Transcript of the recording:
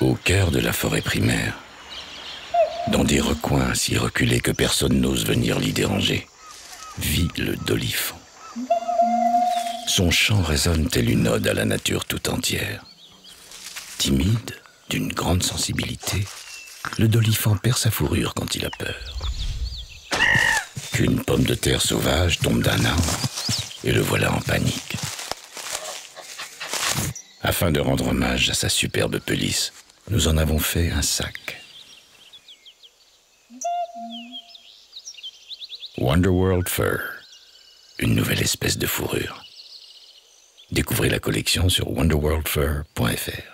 Au cœur de la forêt primaire, dans des recoins si reculés que personne n'ose venir l'y déranger, vit le dolifant. Son chant résonne tel une ode à la nature tout entière. Timide, d'une grande sensibilité, le dolifant perd sa fourrure quand il a peur. Qu'une pomme de terre sauvage tombe d'un arbre, et le voilà en panique. Afin de rendre hommage à sa superbe pelisse, nous en avons fait un sac. Wonderworld Fur, une nouvelle espèce de fourrure. Découvrez la collection sur wonderworldfur.fr.